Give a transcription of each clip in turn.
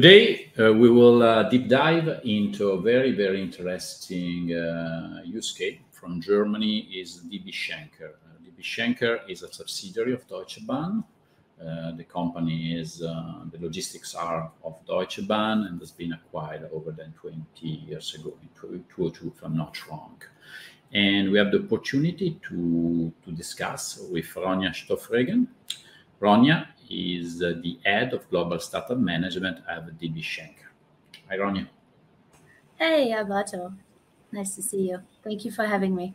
Today, uh, we will uh, deep dive into a very, very interesting uh, use case from Germany is DB Schenker. Uh, DB Schenker is a subsidiary of Deutsche Bahn. Uh, the company is uh, the logistics arm of Deutsche Bahn and has been acquired over than 20 years ago in 2002, if I'm not wrong. And we have the opportunity to, to discuss with Ronja Stoffregen. Ronja is uh, the head of global startup management at DB Schenker. Hi, Ronja. Hey, Alberto. Nice to see you. Thank you for having me.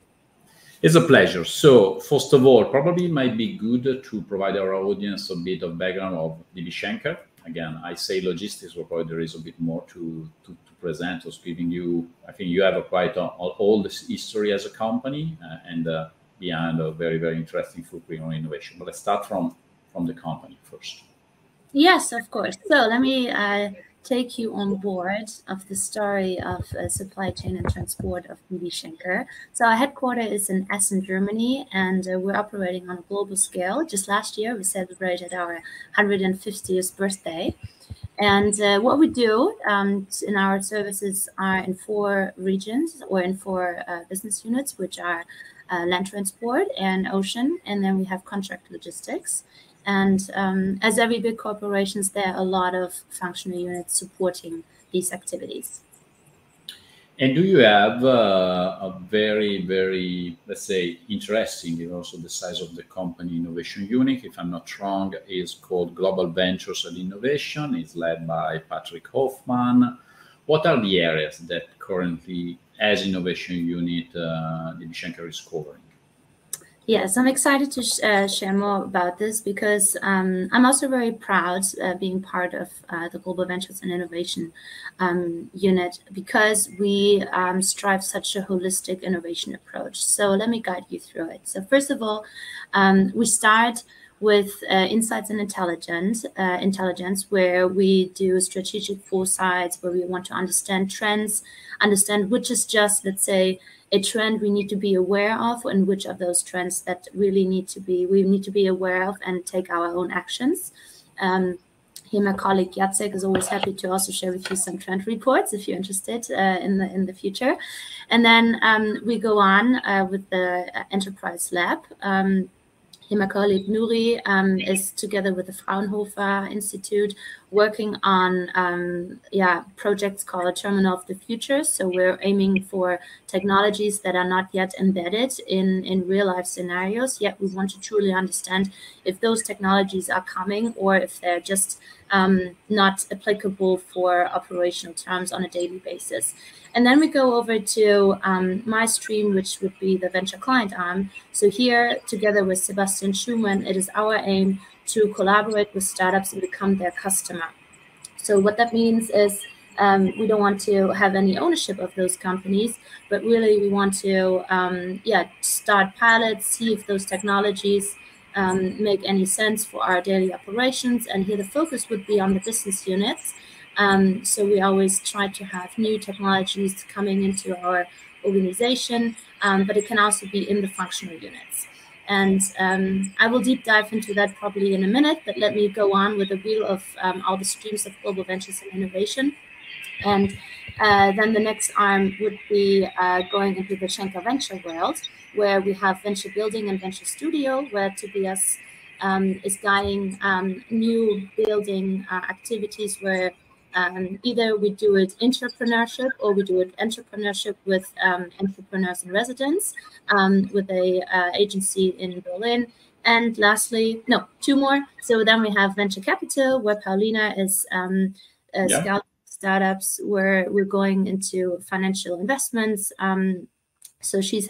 It's a pleasure. So, first of all, probably might be good to provide our audience a bit of background of DB Schenker. Again, I say logistics, but probably there is a bit more to, to, to present. Was giving you, I think you have a quite all this history as a company uh, and uh, behind a very, very interesting footprint on innovation. But let's start from from the company first. Yes, of course. So let me uh, take you on board of the story of uh, supply chain and transport of DB Schenker. So our headquarters is in Essen, Germany, and uh, we're operating on a global scale. Just last year, we celebrated our 150th birthday. And uh, what we do um, in our services are in four regions or in four uh, business units, which are uh, land transport and ocean, and then we have contract logistics. And um, as every big corporations, there are a lot of functional units supporting these activities. And do you have uh, a very, very, let's say, interesting, and also the size of the company innovation unit, if I'm not wrong, is called Global Ventures and Innovation. It's led by Patrick Hofmann. What are the areas that currently, as innovation unit, uh, Schenker is covering? Yes, I'm excited to sh uh, share more about this because um, I'm also very proud uh, being part of uh, the Global Ventures and Innovation um, unit because we um, strive such a holistic innovation approach. So let me guide you through it. So first of all, um, we start with uh, insights and intelligence, uh, intelligence, where we do strategic foresights, where we want to understand trends, understand which is just, let's say, a trend we need to be aware of and which of those trends that really need to be we need to be aware of and take our own actions. Um, here my colleague Jacek is always happy to also share with you some trend reports if you're interested uh, in the in the future. And then um, we go on uh, with the enterprise lab. Um, my colleague Nuri um, is together with the Fraunhofer Institute working on um, yeah projects called Terminal of the Future. So we're aiming for technologies that are not yet embedded in, in real life scenarios, yet we want to truly understand if those technologies are coming or if they're just um, not applicable for operational terms on a daily basis. And then we go over to um, my stream, which would be the venture client arm. So here, together with Sebastian Schumann, it is our aim to collaborate with startups and become their customer. So what that means is um, we don't want to have any ownership of those companies, but really we want to, um, yeah, start pilots, see if those technologies um, make any sense for our daily operations. And here the focus would be on the business units um, so we always try to have new technologies coming into our organization, um, but it can also be in the functional units. And um, I will deep dive into that probably in a minute, but let me go on with a wheel of um, all the streams of global ventures and innovation. And uh, then the next arm would be uh, going into the Schenker venture world, where we have venture building and venture studio, where Tobias um, is guiding um, new building uh, activities where um, either we do it entrepreneurship or we do it entrepreneurship with um, entrepreneurs in residence um, with a uh, agency in Berlin. And lastly, no, two more. So then we have venture capital, where Paulina is um, uh, yeah. scouting startups, where we're going into financial investments. Um, so she's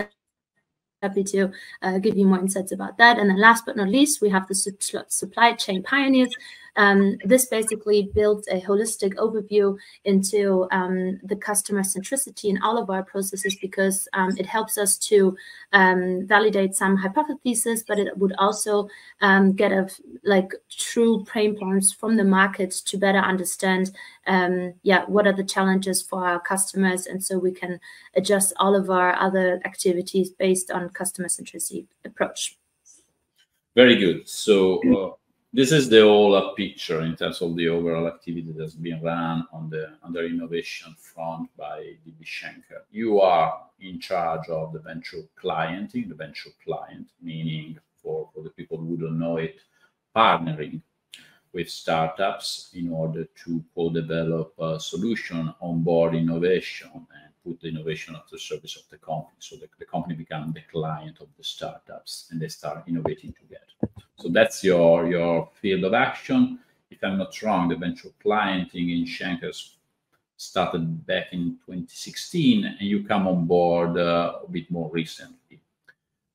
happy to uh, give you more insights about that. And then last but not least, we have the su supply chain pioneers, um, this basically builds a holistic overview into um, the customer centricity in all of our processes because um, it helps us to um, validate some hypotheses, but it would also um, get a like true pain points from the market to better understand, um, yeah, what are the challenges for our customers, and so we can adjust all of our other activities based on customer centricity approach. Very good. So. Uh, this is the whole uh, picture in terms of the overall activity that's been run on the under innovation front by DB Schenker. You are in charge of the venture clienting, the venture client, meaning for, for the people who don't know it, partnering with startups in order to co-develop a solution on board innovation and put the innovation at the service of the company. So the, the company becomes the client of the startups and they start innovating together. So that's your, your field of action. If I'm not wrong, the venture clienting in Schenkers started back in 2016 and you come on board uh, a bit more recently.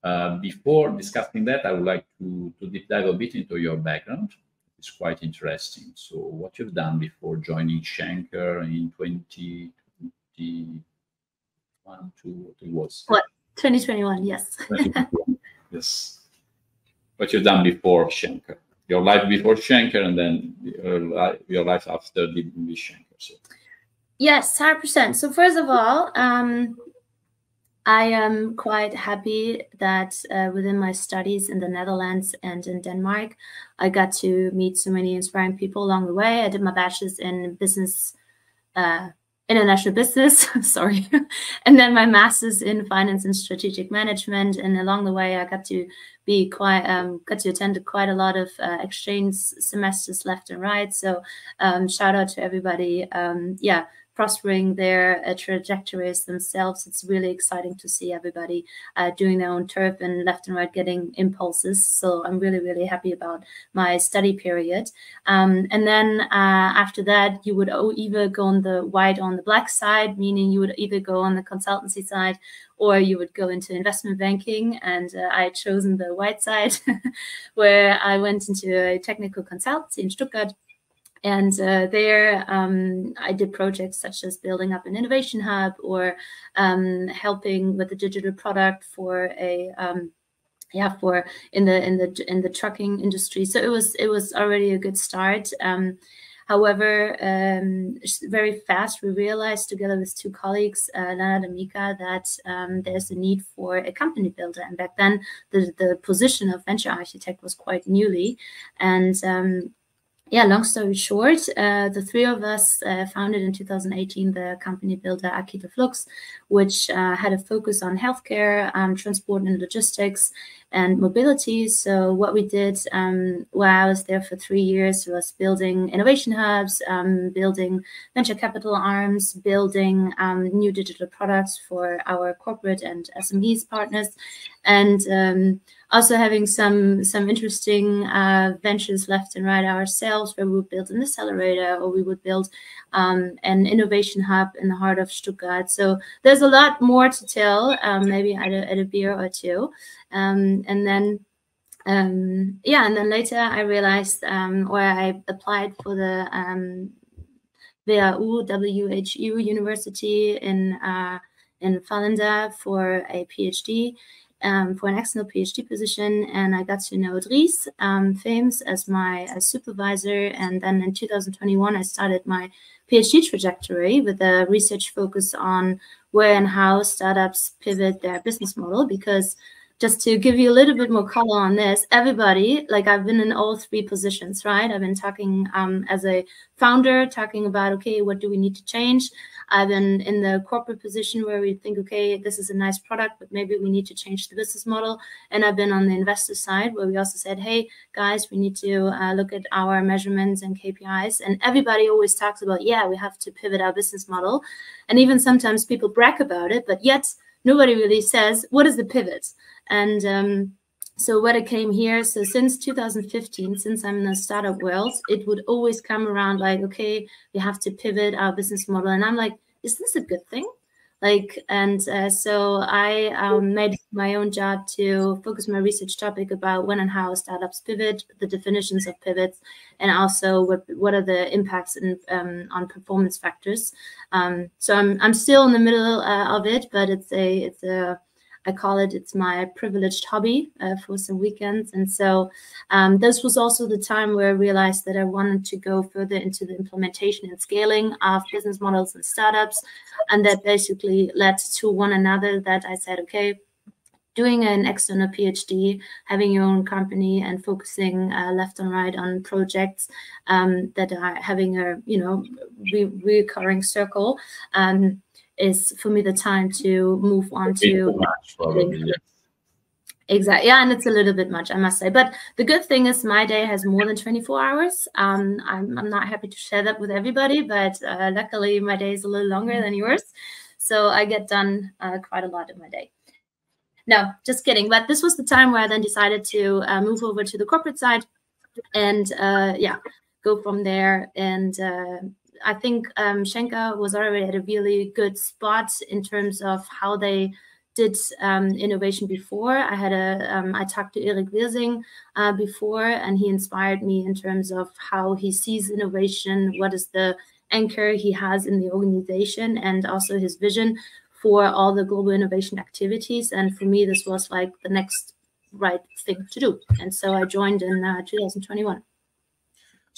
Uh, before discussing that, I would like to, to deep dive a bit into your background. It's quite interesting. So what you've done before joining Schenker in 2020, one, two, it was. What? 2021, yes. 2021. yes. What you've done before Schenker. Your life before Schenker and then your life, after the Schenker. So. Yes, 100%. So first of all, um, I am quite happy that uh, within my studies in the Netherlands and in Denmark, I got to meet so many inspiring people along the way. I did my bachelor's in business uh, international business, sorry, and then my master's in finance and strategic management. And along the way, I got to be quite um, got to attend quite a lot of uh, exchange semesters left and right. So um, shout out to everybody. Um, yeah, prospering their uh, trajectories themselves. It's really exciting to see everybody uh, doing their own turf and left and right getting impulses. So I'm really, really happy about my study period. Um, and then uh, after that, you would either go on the white on the black side, meaning you would either go on the consultancy side or you would go into investment banking. And uh, I had chosen the white side, where I went into a technical consultancy in Stuttgart and uh, there, um, I did projects such as building up an innovation hub or um, helping with a digital product for a um, yeah for in the in the in the trucking industry. So it was it was already a good start. Um, however, um, very fast we realized together with two colleagues, uh, Leonard and Mika, that um, there's a need for a company builder. And back then, the the position of venture architect was quite newly, and yeah, long story short, uh, the three of us uh, founded in 2018 the company Builder Akita Flux, which uh, had a focus on healthcare, um, transport and logistics, and mobility. So what we did um, while I was there for three years was building innovation hubs, um, building venture capital arms, building um, new digital products for our corporate and SMEs partners, and um, also having some some interesting uh, ventures left and right ourselves, where we would build an accelerator or we would build um, an innovation hub in the heart of Stuttgart. So there's a lot more to tell. Um, maybe at a, at a beer or two, um, and then. Um, yeah, and then later I realized, um, or I applied for the um, WHU, University in uh, in Vallendar for a PhD um, for an external PhD position, and I got to know Dries um, Faems as my supervisor. And then in 2021, I started my PhD trajectory with a research focus on where and how startups pivot their business model because just to give you a little bit more color on this, everybody, like I've been in all three positions, right? I've been talking um, as a founder, talking about, okay, what do we need to change? I've been in the corporate position where we think, okay, this is a nice product, but maybe we need to change the business model. And I've been on the investor side where we also said, hey, guys, we need to uh, look at our measurements and KPIs. And everybody always talks about, yeah, we have to pivot our business model. And even sometimes people brag about it, but yet nobody really says, what is the pivot? And um, so what I came here, so since 2015, since I'm in the startup world, it would always come around like, okay, we have to pivot our business model. And I'm like, is this a good thing? Like, and uh, so I um, made my own job to focus my research topic about when and how startups pivot, the definitions of pivots, and also what, what are the impacts in, um, on performance factors. Um, so I'm, I'm still in the middle uh, of it, but it's a, it's a, I call it, it's my privileged hobby uh, for some weekends. And so um, this was also the time where I realized that I wanted to go further into the implementation and scaling of business models and startups. And that basically led to one another that I said, okay, doing an external PhD, having your own company, and focusing uh, left and right on projects um, that are having a you know re recurring circle. Um, is for me the time to move on to much, probably, yeah. exactly yeah and it's a little bit much i must say. But the good thing is my day has more than 24 hours. Um, I'm, I'm not happy to share that with everybody but uh, luckily my day is a little longer than yours. So i get done uh, quite a lot in my day. No just kidding but this was the time where i then decided to uh, move over to the corporate side and uh, yeah go from there and uh, I think um, Schenker was already at a really good spot in terms of how they did um, innovation before. I had a um, I talked to Erik Wirsing uh, before, and he inspired me in terms of how he sees innovation, what is the anchor he has in the organization, and also his vision for all the global innovation activities. And for me, this was like the next right thing to do. And so I joined in uh, 2021.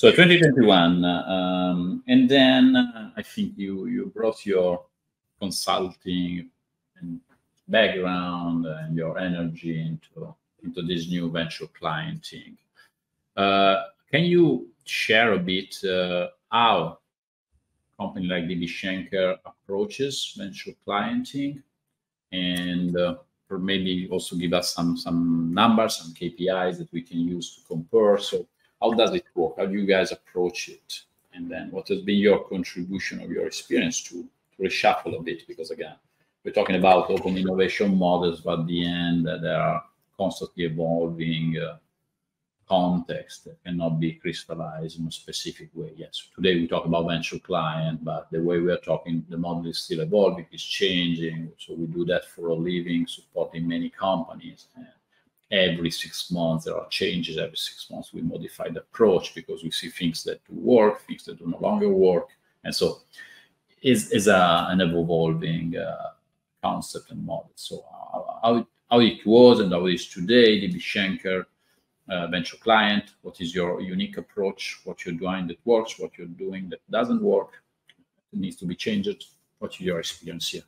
So 2021, um, and then uh, I think you you brought your consulting background and your energy into into this new venture clienting. Uh, can you share a bit uh, how a company like DB Schenker approaches venture clienting, and uh, or maybe also give us some some numbers, some KPIs that we can use to compare. So how does it work? How do you guys approach it? And then what has been your contribution of your experience to, to reshuffle a bit? Because again, we're talking about open innovation models, but at the end, uh, there are constantly evolving uh, context that cannot be crystallized in a specific way. Yes, today we talk about venture client, but the way we are talking, the model is still evolving, it's changing. So we do that for a living, supporting many companies. And every six months there are changes every six months. We modify the approach because we see things that do work things that do no longer work. And so is is a, an evolving uh, concept and model. So how, it, how it was and how it is today db schenker uh, venture client what is your unique approach what you're doing that works what you're doing that doesn't work needs to be changed. What's your experience here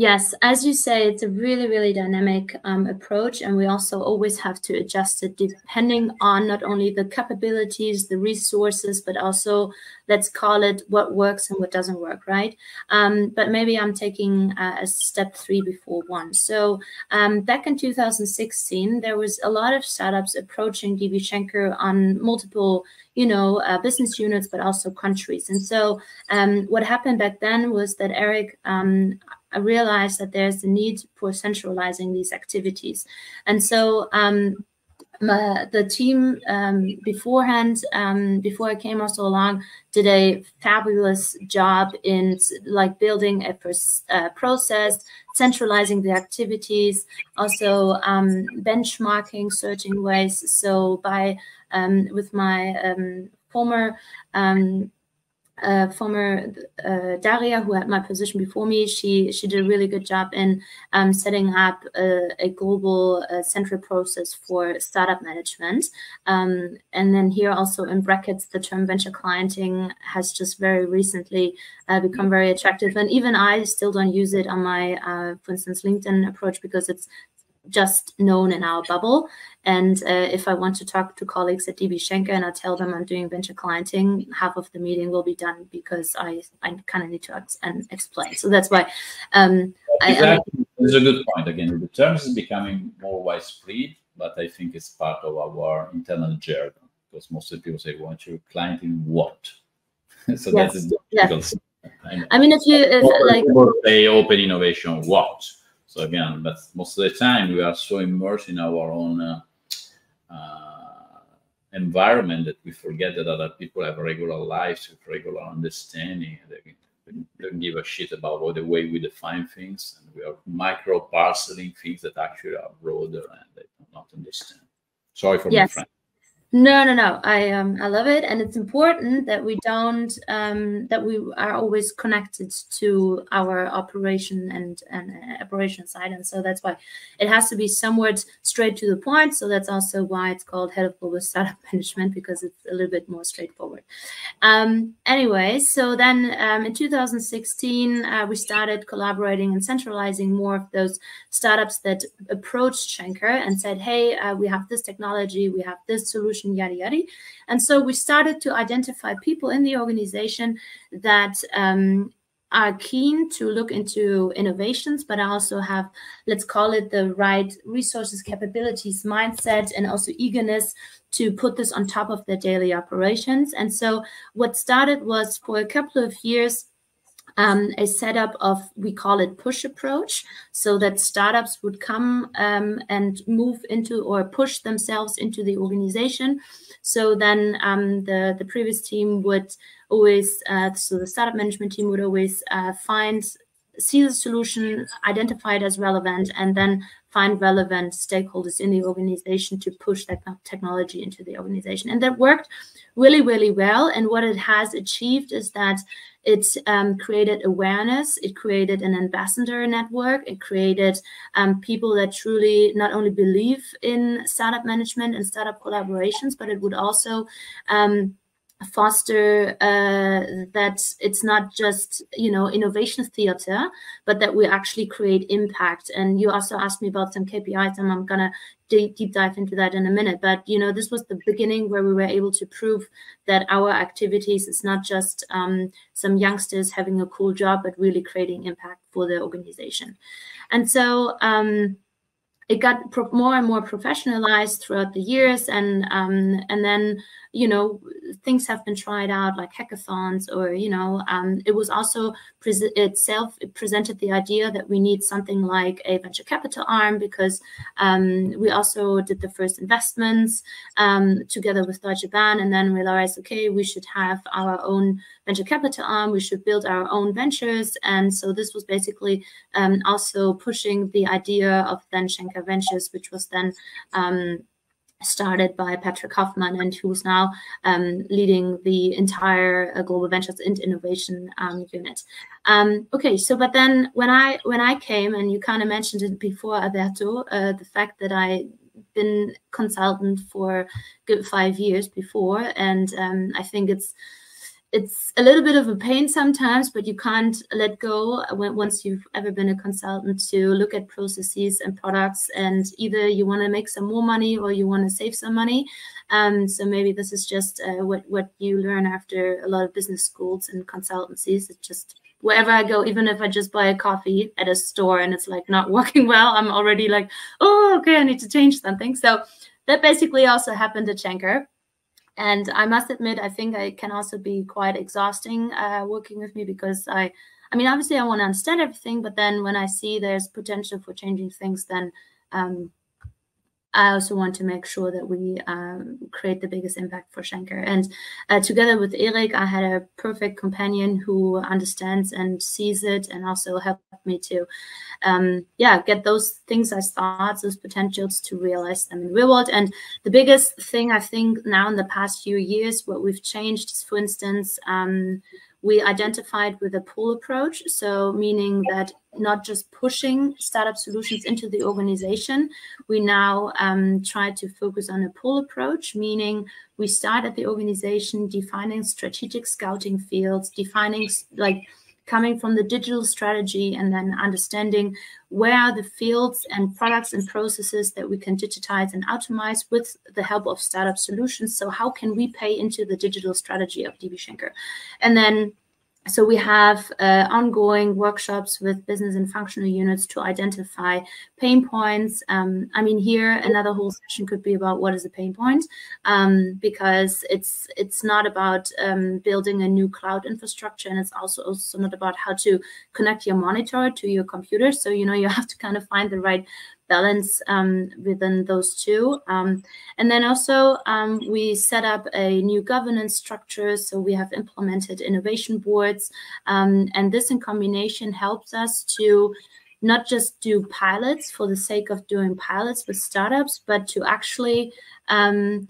Yes, as you say, it's a really, really dynamic um, approach, and we also always have to adjust it depending on not only the capabilities, the resources, but also let's call it what works and what doesn't work, right? Um, but maybe I'm taking uh, a step three before one. So um, back in 2016, there was a lot of startups approaching DB Schenker on multiple you know, uh, business units, but also countries. And so um, what happened back then was that Erik, um, I realized that there's a need for centralizing these activities. And so um, my, the team um, beforehand, um, before I came also along, did a fabulous job in like building a uh, process, centralizing the activities, also um, benchmarking certain ways. So by um, with my um, former um, uh, former uh, Daria, who had my position before me, she she did a really good job in um, setting up a, a global uh, central process for startup management. Um, and then here also in brackets, the term venture clienting has just very recently uh, become very attractive. And even I still don't use it on my, uh, for instance, LinkedIn approach because it's just known in our bubble. And uh, if I want to talk to colleagues at DB Schenker and I tell them I'm doing venture clienting, half of the meeting will be done because I, I kind of need to ex and explain. So that's why. Um, exactly. I, it's a good point. Again, the term is becoming more widespread, but I think it's part of our internal jargon because most of the people say, "Want you clienting what?" so yes. that's difficult. Yes. I mean, if you if, like say open innovation, what? So again, but most of the time we are so immersed in our own uh, uh, environment that we forget that other people have regular lives with regular understanding. They don't give a shit about what the way we define things, and we are micro parceling things that actually are broader and they do not understand. Sorry for yes. my friend. No, no, no. I um I love it, and it's important that we don't um that we are always connected to our operation and and uh, operation side, and so that's why it has to be somewhat straight to the point. So that's also why it's called head of global startup management because it's a little bit more straightforward. Um, anyway, so then um, in 2016 uh, we started collaborating and centralizing more of those startups that approached Schenker and said, "Hey, uh, we have this technology, we have this solution." Yada, yada. And so we started to identify people in the organization that um, are keen to look into innovations, but also have, let's call it the right resources, capabilities, mindset, and also eagerness to put this on top of their daily operations. And so what started was for a couple of years, um, a setup of we call it push approach so that startups would come um, and move into or push themselves into the organization. So then um, the the previous team would always uh, so the startup management team would always uh, find see the solution identify it as relevant and then find relevant stakeholders in the organization to push that technology into the organization. And that worked really really well. And what it has achieved is that it um, created awareness. It created an ambassador network. It created um, people that truly not only believe in startup management and startup collaborations, but it would also um, foster uh, that it's not just you know innovation theater but that we actually create impact. And you also asked me about some kpis and i'm gonna deep, deep dive into that in a minute. But you know this was the beginning where we were able to prove that our activities is not just um, some youngsters having a cool job but really creating impact for the organization. And so um, it got more and more professionalized throughout the years and um, and then you know things have been tried out like hackathons or you know um, it was also itself it presented the idea that we need something like a venture capital arm because um, we also did the first investments um, together with Deutsche Bahn. And then realized okay we should have our own venture capital arm. We should build our own ventures. And so this was basically um, also pushing the idea of then Schenker Ventures which was then um, started by Patrick Hofmann and who's now um, leading the entire uh, Global Ventures and Innovation um, unit. Um, okay, so but then when I when I came and you kind of mentioned it before, Alberto, uh, the fact that I been consultant for good five years before, and um, I think it's it's a little bit of a pain sometimes, but you can't let go once you've ever been a consultant to look at processes and products. And either you want to make some more money or you want to save some money. Um, so maybe this is just uh, what what you learn after a lot of business schools and consultancies. It's just wherever I go, even if I just buy a coffee at a store and it's like not working well, I'm already like, oh, okay, I need to change something. So that basically also happened at Schenker and I must admit, I think it can also be quite exhausting uh, working with me because I, I mean, obviously I want to understand everything, but then when I see there's potential for changing things, then um, I also want to make sure that we um, create the biggest impact for Schenker. And uh, together with Erik, I had a perfect companion who understands and sees it and also helped me to, um, yeah, get those things as thoughts, those potentials to realize them in real world. And the biggest thing I think now in the past few years, what we've changed is, for instance, um, we identified with a pull approach. So, meaning that not just pushing startup solutions into the organization, we now um, try to focus on a pull approach, meaning we start at the organization defining strategic scouting fields, defining like coming from the digital strategy and then understanding where are the fields and products and processes that we can digitize and automate with the help of startup solutions. So how can we pay into the digital strategy of DB Schenker? And then so we have uh, ongoing workshops with business and functional units to identify pain points. Um, I mean, here another whole session could be about what is a pain point, um, because it's it's not about um, building a new cloud infrastructure, and it's also also not about how to connect your monitor to your computer. So you know you have to kind of find the right balance um, within those two. Um, and then also um, we set up a new governance structure. So we have implemented innovation boards. Um, and this in combination helps us to not just do pilots for the sake of doing pilots with startups, but to actually um,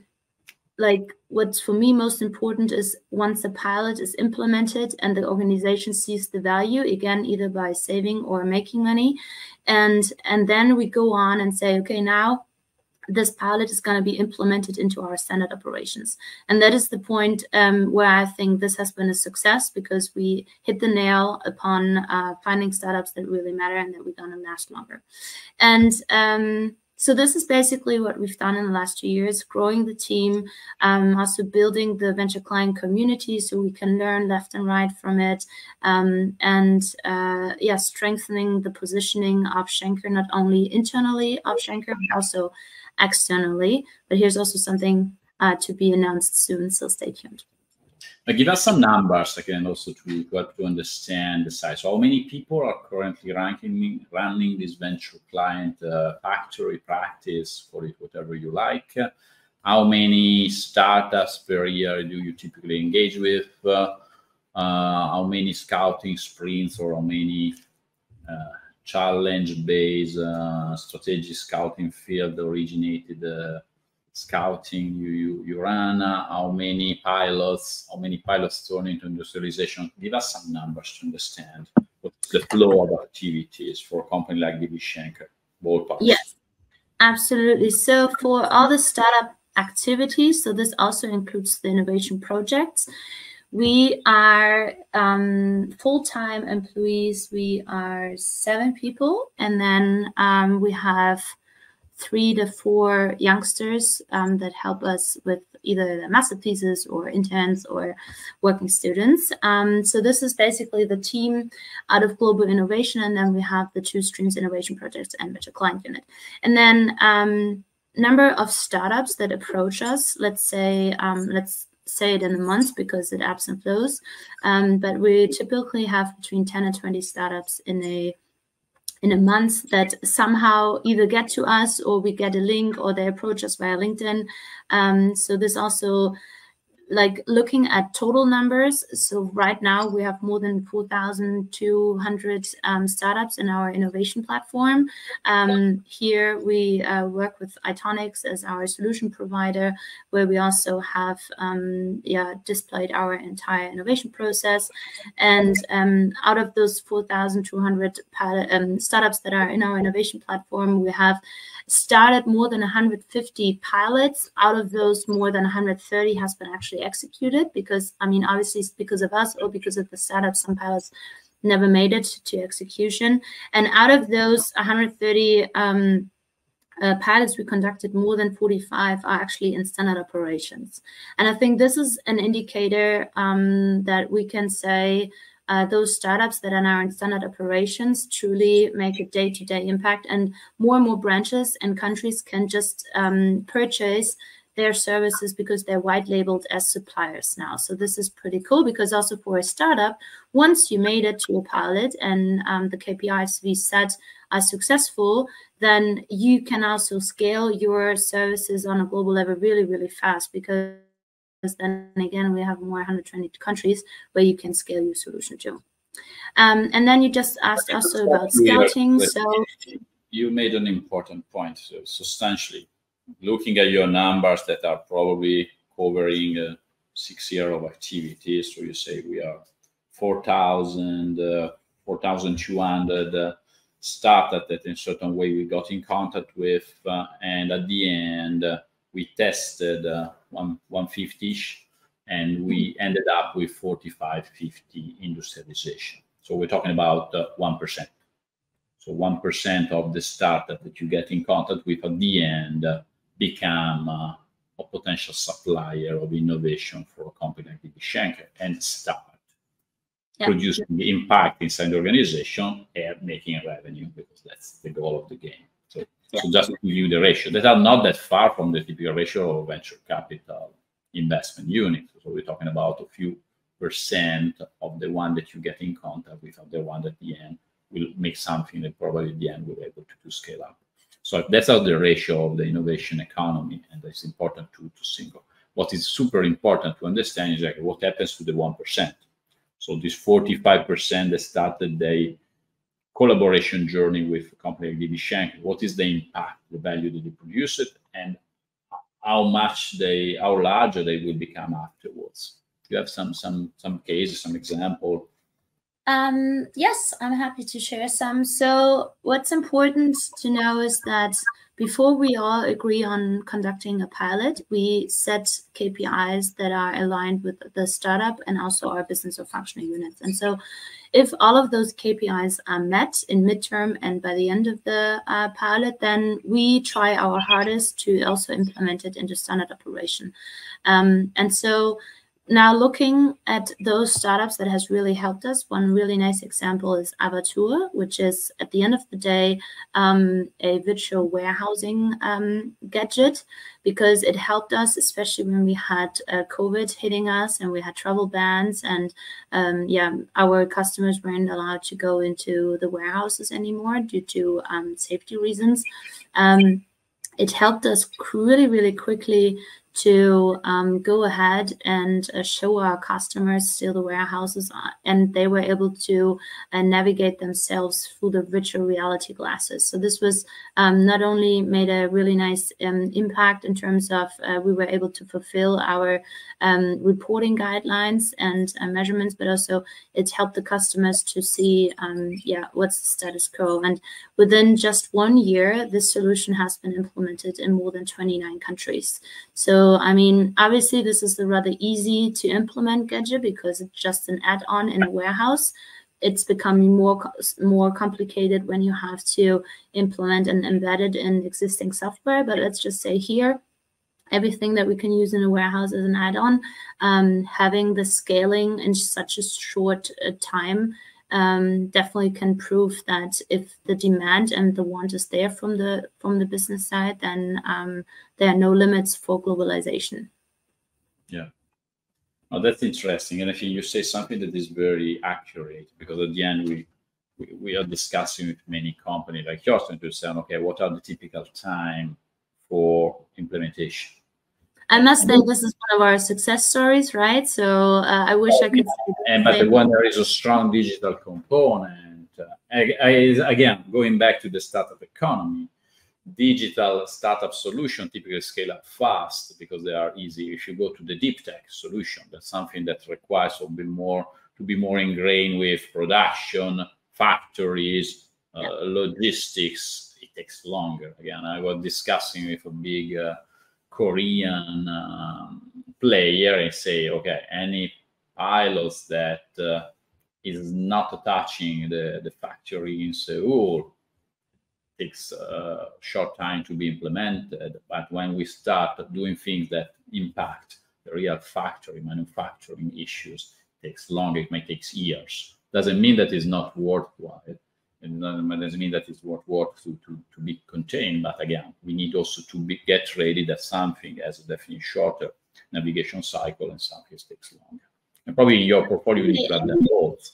like what's for me most important is once the pilot is implemented and the organization sees the value again either by saving or making money and and then we go on and say okay now this pilot is going to be implemented into our standard operations. And that is the point um, where i think this has been a success because we hit the nail upon uh, finding startups that really matter and that we're going to last longer. And um, so this is basically what we've done in the last two years, growing the team, um, also building the venture client community so we can learn left and right from it, um, and uh, yeah, strengthening the positioning of Schenker not only internally of Schenker but also externally. But here's also something uh, to be announced soon, so stay tuned. Now give us some numbers again also to, to help to understand the size. So how many people are currently ranking, running this venture client uh, factory practice, call it whatever you like? How many startups per year do you typically engage with? Uh, uh, how many scouting sprints or how many uh, challenge-based uh, strategic scouting field originated uh, scouting you, you, you run, uh, how many pilots, how many pilots turn into industrialization. Give us some numbers to understand what the flow of activities for a company like DB Schenker, ballpark. Yes, absolutely. So for all the startup activities, so this also includes the innovation projects, we are um, full-time employees. We are seven people, and then um, we have three to four youngsters um, that help us with either the master thesis or interns or working students. Um, so this is basically the team out of global innovation, and then we have the two streams innovation projects and venture client unit. And then um, number of startups that approach us, let's say, um, let's say it in a month because it ebbs and flows. Um, but we typically have between 10 and 20 startups in a in a month that somehow either get to us or we get a link or they approach us via LinkedIn. Um, so this also like looking at total numbers so right now we have more than 4200 um, startups in our innovation platform. Um, here we uh, work with ITONICS as our solution provider where we also have um, yeah displayed our entire innovation process. And um, out of those 4200 um, startups that are in our innovation platform we have started more than 150 pilots. Out of those, more than 130 has been actually executed because, I mean, obviously it's because of us or because of the startup. Some pilots never made it to execution. And out of those 130 um, uh, pilots we conducted, more than 45 are actually in standard operations. And I think this is an indicator um, that we can say uh, those startups that are now in standard operations truly make a day-to-day impact and more and more branches and countries can just um, purchase their services because they're white labeled as suppliers now. So this is pretty cool because also for a startup, once you made it to a pilot and um, the KPIs we set are successful, then you can also scale your services on a global level really, really fast because then again, we have more 120 countries where you can scale your solution to. Um, and then you just asked also about scouting. So you made an important point. So substantially, looking at your numbers that are probably covering uh, six year of activities. So you say we are 4,000, uh, 4,200 uh, startups that in certain way we got in contact with. Uh, and at the end, uh, we tested uh, one 150-ish, and we ended up with 45, 50 industrialization. So we're talking about uh, 1%. So 1% of the startup that you get in contact with at the end uh, become uh, a potential supplier of innovation for a company like DB Schenker and start. yeah. producing the impact inside the organization and making revenue because that's the goal of the game. Yeah. so just to give you the ratio that are not that far from the typical ratio of venture capital investment unit. So we're talking about a few percent of the one that you get in contact with, of the one at the end will make something that probably at the end will be able to, to scale up. So that's how the ratio of the innovation economy, and it's important to, to single. What is super important to understand is like what happens to the 1%. So this 45% that started the collaboration journey with a company like DB Schenker, what is the impact, the value that they produce it, and how much they, how large they will become afterwards. You have some some some cases, some example. Um, yes, I'm happy to share some. So what's important to know is that before we all agree on conducting a pilot, we set KPIs that are aligned with the startup and also our business or functional units. And so if all of those KPIs are met in midterm and by the end of the uh, pilot, then we try our hardest to also implement it into standard operation. Um, and so now looking at those startups that has really helped us one really nice example is Avatour which is at the end of the day um, a virtual warehousing um, gadget because it helped us especially when we had uh, covid hitting us and we had travel bans and um, yeah our customers weren't allowed to go into the warehouses anymore due to um, safety reasons. Um, it helped us really really quickly to um, go ahead and uh, show our customers still the warehouses uh, and they were able to uh, navigate themselves through the virtual reality glasses. So this was um, not only made a really nice um, impact in terms of uh, we were able to fulfill our um, reporting guidelines and uh, measurements but also it helped the customers to see um, yeah what's the status quo. And within just one year this solution has been implemented in more than 29 countries. So so, I mean, obviously, this is a rather easy to implement gadget because it's just an add-on in a warehouse. It's becoming more more complicated when you have to implement and embed it in existing software. But let's just say here, everything that we can use in a warehouse is an add-on. Um, having the scaling in such a short uh, time um, definitely can prove that if the demand and the want is there from the from the business side, then um, there are no limits for globalization. Yeah. That's interesting. And I think you say something that is very accurate because at the end we we, are discussing with many companies like yours to say, okay, what are the typical time for implementation? I must say this is one of our success stories, right? So uh, I wish I could. And but when there is a strong digital component, uh, I, I, again going back to the startup economy, digital startup solution typically scale up fast because they are easy. If you go to the deep tech solution, that's something that requires to be more to be more ingrained with production, factories, uh, yeah. logistics. It takes longer. Again, I was discussing with a big uh, Korean um, player and say, okay, any pilots that uh, is not touching the, the factory in Seoul takes a short time to be implemented. But when we start doing things that impact the real factory manufacturing issues, takes long, it may take years. Doesn't mean that it's not worthwhile it doesn't mean that it's worth work to, to, to be contained. But again, we need also to be, get ready that something has a definitely shorter navigation cycle and something takes longer. And probably in your portfolio, you need to have that both.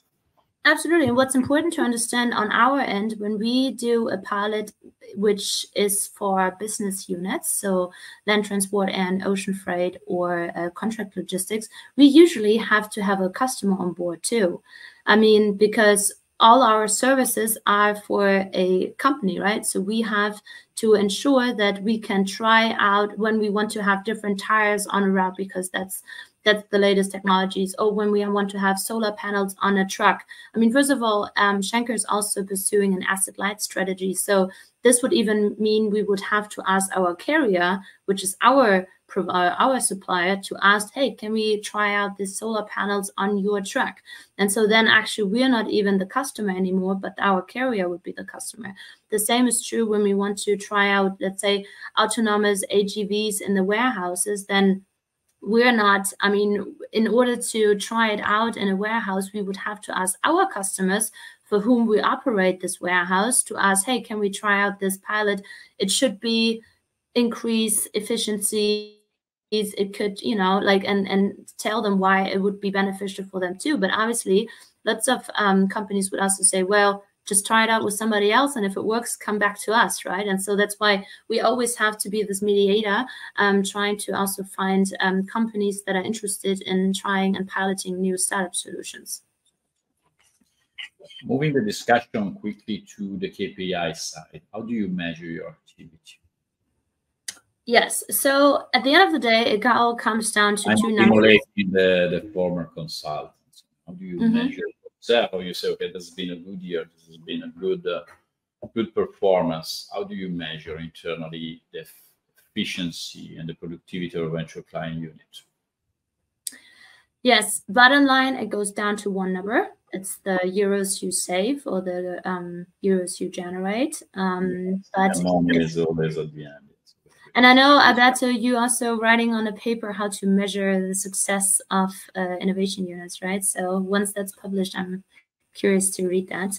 Absolutely. And what's important to understand on our end, when we do a pilot, which is for business units, so land transport and ocean freight or uh, contract logistics, we usually have to have a customer on board too. I mean, because all our services are for a company, right? So we have to ensure that we can try out when we want to have different tires on a route because that's that's the latest technologies. Or when we want to have solar panels on a truck. I mean, first of all, um, Schenker is also pursuing an asset light strategy. So this would even mean we would have to ask our carrier, which is our Uh, our supplier to ask, hey, can we try out these solar panels on your truck? And so then actually we're not even the customer anymore, but our carrier would be the customer. The same is true when we want to try out, let's say, autonomous AGVs in the warehouses, then we're not i mean in order to try it out in a warehouse we would have to ask our customers for whom we operate this warehouse to ask hey can we try out this pilot it should be increase efficiency it could you know like and and tell them why it would be beneficial for them too. But obviously lots of um, companies would also say well just try it out with somebody else and if it works come back to us right? And so that's why we always have to be this mediator um, trying to also find um, companies that are interested in trying and piloting new startup solutions. Moving the discussion quickly to the kpi side how do you measure your activity Yes. So at the end of the day, it all comes down to I'm two numbers. the, the former consultants. How do you mm -hmm. measure yourself? You say, okay, this has been a good year. This has been a good, uh, good performance. How do you measure internally the efficiency and the productivity of a venture client unit? Yes. Bottom line, it goes down to one number. It's the euros you save or the um, euros you generate. Um, but money is always at the end. And I know, Alberto, you also writing on a paper how to measure the success of uh, innovation units, right? So once that's published, I'm curious to read that.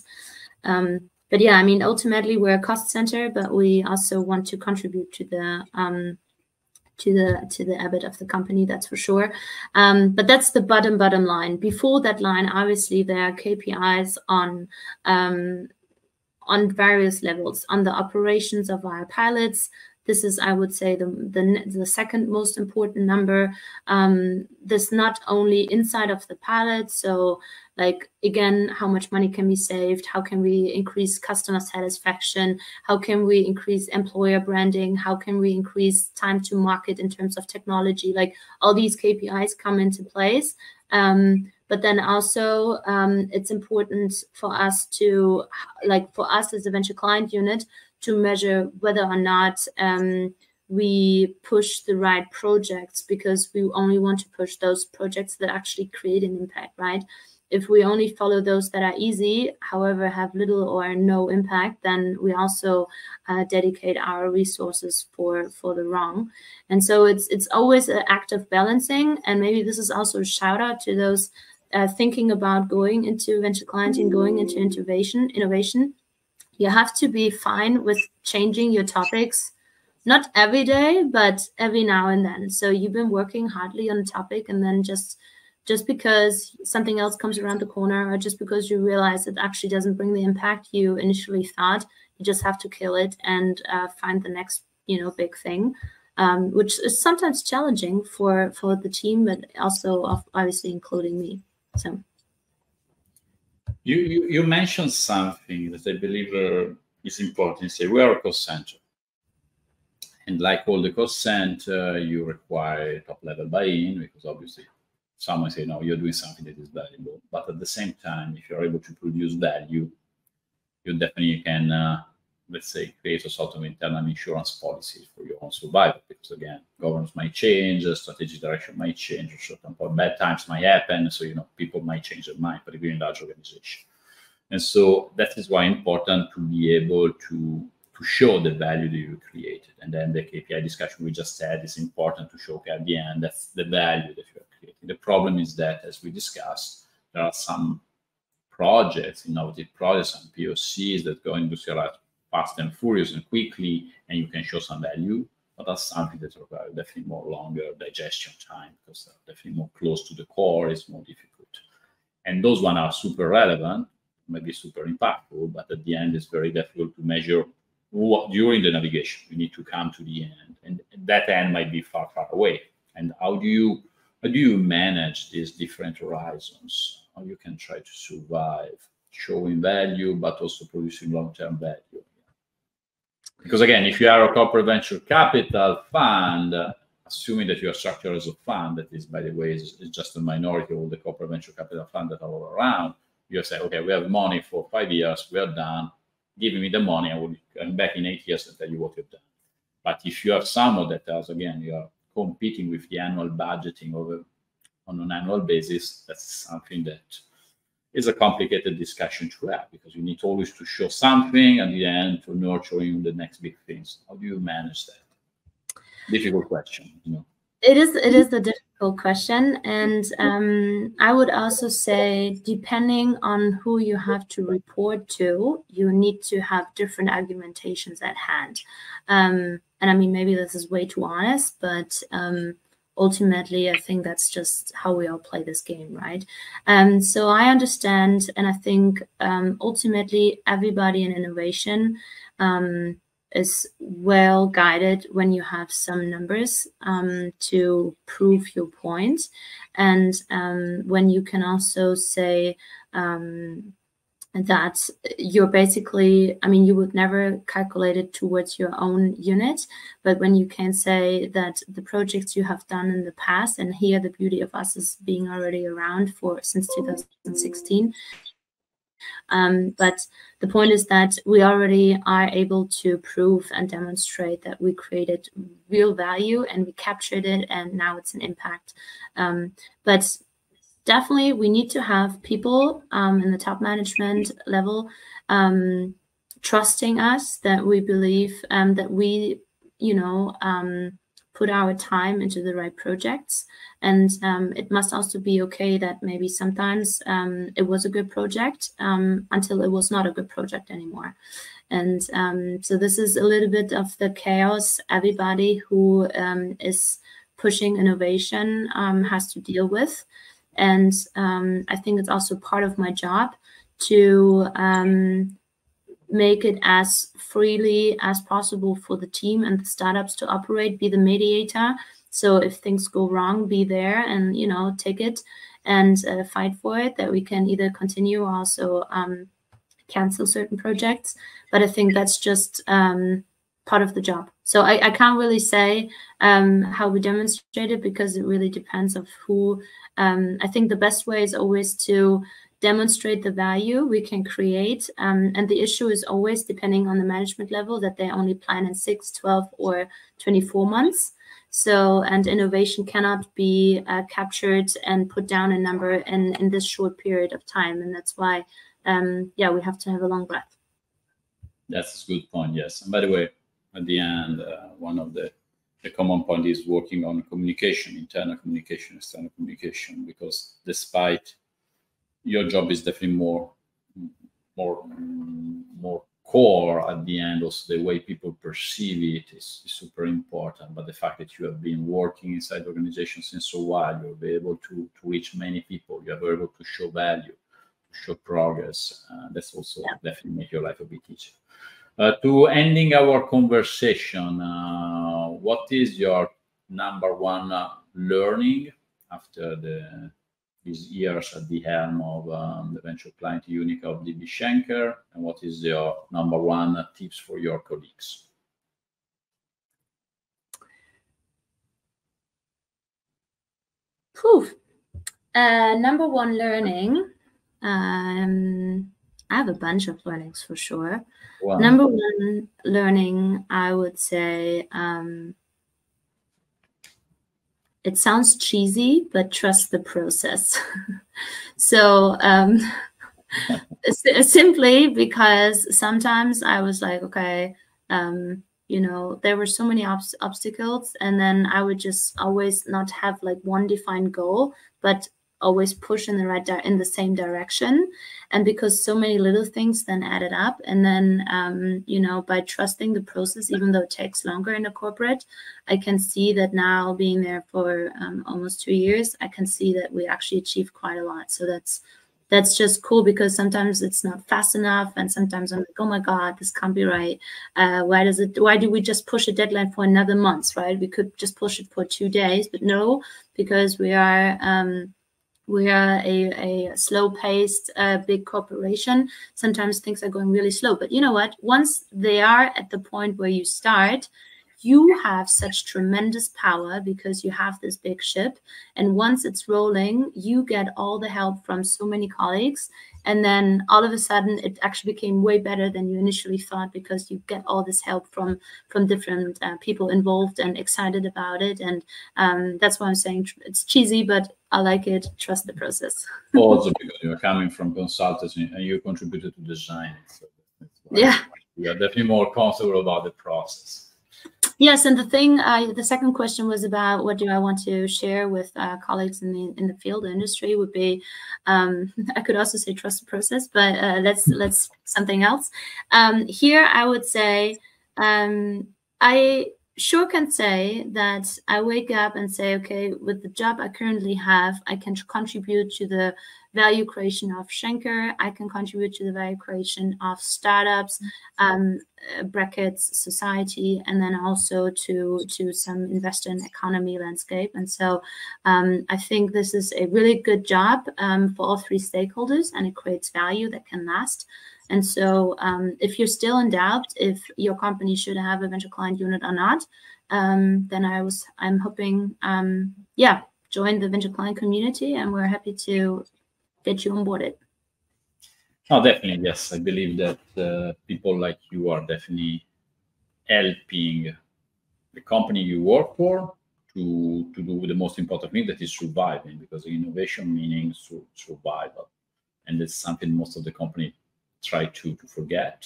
Um, but yeah, I mean, ultimately we're a cost center, but we also want to contribute to the um, to the to the EBIT of the company. That's for sure. Um, but that's the bottom bottom line. Before that line, obviously there are KPIs on um, on various levels on the operations of our pilots, this is, I would say, the, the, the second most important number. Um, this not only inside of the pilot, so like again, how much money can be saved? How can we increase customer satisfaction? How can we increase employer branding? How can we increase time to market in terms of technology? Like all these KPIs come into place. Um, but then also um, it's important for us to like for us as a venture client unit to measure whether or not um, we push the right projects because we only want to push those projects that actually create an impact, right? If we only follow those that are easy, however, have little or no impact, then we also uh, dedicate our resources for for the wrong. And so it's it's always an act of balancing. And maybe this is also a shout out to those uh, thinking about going into venture clienting, going into innovation, innovation you have to be fine with changing your topics not every day but every now and then. So you've been working hardly on a topic and then just just because something else comes around the corner or just because you realize it actually doesn't bring the impact you initially thought you just have to kill it and uh, find the next you know big thing um, which is sometimes challenging for for the team but also obviously including me. So you, you, you mentioned something that I believe uh, is important. Say we are a cost center. And like all the cost center, you require top level buy-in because obviously someone say, no, you're doing something that is valuable. But at the same time, if you're able to produce value, you definitely can uh, let's say, create a sort of internal insurance policy for your own survival. Because again, governments might change, strategic direction might change, at certain point, bad times might happen. So, you know, people might change their mind, particularly in large organization. And so that is why important to be able to to show the value that you created. And then the KPI discussion we just had is important to show at the end that's the value that you are creating. The problem is that, as we discussed, there are some projects, innovative projects and POCs that go into fast and furious and quickly, and you can show some value. But that's something that requires definitely more longer digestion time because they're definitely more close to the core. It's more difficult, and those one are super relevant, maybe super impactful, but at the end, it's very difficult to measure what during the navigation. You need to come to the end, and that end might be far, far away. And how do you how do you manage these different horizons? How you can try to survive, showing value, but also producing long-term value. Because again, if you are a corporate venture capital fund, assuming that you are structured as a fund, that is, by the way, is, is just a minority of all the corporate venture capital fund that are all around, you say, okay, we have money for five years, we are done. Give me the money, I will come back in eight years and tell you what you've done. But if you have someone that has, again, you are competing with the annual budgeting over on an annual basis, that's something that is a complicated discussion to have because you need always to show something at the end to nurturing the next big things. How do you manage that? Difficult question, you know. it is it is a difficult question and um, i would also say depending on who you have to report to you need to have different argumentations at hand um, and i mean maybe this is way too honest but um, ultimately i think that's just how we all play this game right? Um, so i understand and i think um, ultimately everybody in innovation um, is well guided when you have some numbers um, to prove your point. And um, when you can also say um, that you're basically i mean you would never calculate it towards your own unit but when you can say that the projects you have done in the past and here the beauty of us is being already around for since 2016 um, but the point is that we already are able to prove and demonstrate that we created real value and we captured it and now it's an impact. Um, but definitely we need to have people um, in the top management level um, trusting us that we believe um, that we, you know, um, put our time into the right projects. And um, it must also be okay that maybe sometimes um, it was a good project until it was not a good project anymore. And so this is a little bit of the chaos everybody who is pushing innovation has to deal with. And I think it's also part of my job to make it as freely as possible for the team and the startups to operate, be the mediator. So if things go wrong, be there and you know take it and uh, fight for it. That we can either continue or also um, cancel certain projects. But I think that's just um, part of the job. So I, I can't really say um, how we demonstrate it because it really depends of who. Um, I think the best way is always to demonstrate the value we can create. Um, and the issue is always depending on the management level that they only plan in 6, 12, or 24 months. So, and innovation cannot be uh, captured and put down a number in, in this short period of time. And that's why, um, yeah, we have to have a long breath. That's a good point, yes. And by the way, at the end, uh, one of the the common point is working on communication, internal communication, external communication, because despite your job is definitely more more more core at the end also the way people perceive it is, is, super important but the fact that you have been working inside the organization since a while you'll be able to, to reach many people you are able to show value to show progress uh, that's also yeah. definitely make your life a bit easier uh, to ending our conversation uh, what is your number one uh, learning after the his years at the helm of um, the venture client unit of DB Schenker, and what is your number one tips for your colleagues? Uh, number one learning. Um, I have a bunch of learnings for sure. Wow. Number one learning, I would say, um, it sounds cheesy, but trust the process. so um, simply because sometimes I was like, okay, um, you know, there were so many ob obstacles, and then I would just always not have like one defined goal, but always push in the right di- in the same direction. And because so many little things then added up. And then um, you know by trusting the process even though it takes longer in a corporate i can see that now being there for um, almost two years i can see that we actually achieved quite a lot. So that's that's just cool because sometimes it's not fast enough and sometimes i'm like oh my god this can't be right. Uh, why does it why do we just push a deadline for another month right? We could just push it for two days but no because we are um, we are a, a slow-paced uh, big corporation. Sometimes things are going really slow. But you know what? Once they are at the point where you start, you have such tremendous power because you have this big ship. And once it's rolling, you get all the help from so many colleagues. And then all of a sudden, it actually became way better than you initially thought because you get all this help from from different uh, people involved and excited about it. And um, that's why I'm saying it's cheesy, but I like it. Trust the process. also because you're coming from consultancy and you contributed to design. So yeah. We are definitely more comfortable about the process. Yes, and the thing, uh, the second question was about what do I want to share with uh, colleagues in the in the field industry would be, um, I could also say trust the process, but uh, let's let's something else. Um, here, I would say um, I sure can say that I wake up and say, okay, with the job I currently have, I can contribute to the value creation of Schenker. I can contribute to the value creation of startups, um, uh, brackets, society, and then also to to some investor and economy landscape. And so um, I think this is a really good job um, for all three stakeholders, and it creates value that can last. And so, um, if you're still in doubt if your company should have a venture client unit or not, um, then I was I'm hoping, um, yeah, join the venture client community, and we're happy to get you onboarded. Oh, definitely, yes. I believe that uh, people like you are definitely helping the company you work for to to do the most important thing that is surviving, because innovation meaning survival, and it's something most of the company try to, to forget.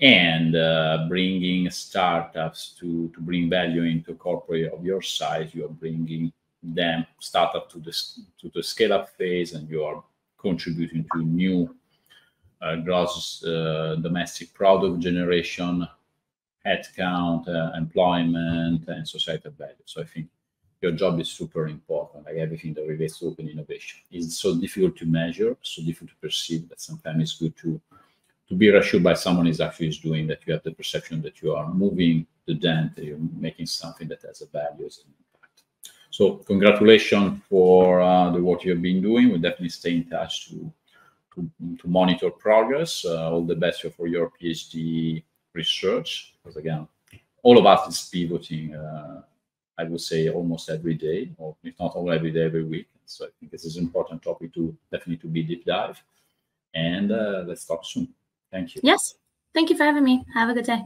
And uh, bringing startups to, to bring value into corporate of your size you are bringing them startup to the to the scale up phase and you are contributing to new uh, gross uh, domestic product generation headcount uh, employment and societal value. So i think your job is super important, like everything that relates to open innovation. It's so difficult to measure, so difficult to perceive that sometimes it's good to to be reassured by someone is actually is doing that you have the perception that you are moving the dent, that you're making something that has a value as an impact. So congratulations for uh, the work you've been doing. We'll definitely stay in touch to to, to monitor progress. Uh, all the best for your PhD research, because again, all of us is pivoting uh, I would say almost every day, or if not all every day, every week. So I think this is an important topic to definitely to be deep dive. And uh, let's talk soon. Thank you. Yes. Thank you for having me. Have a good day.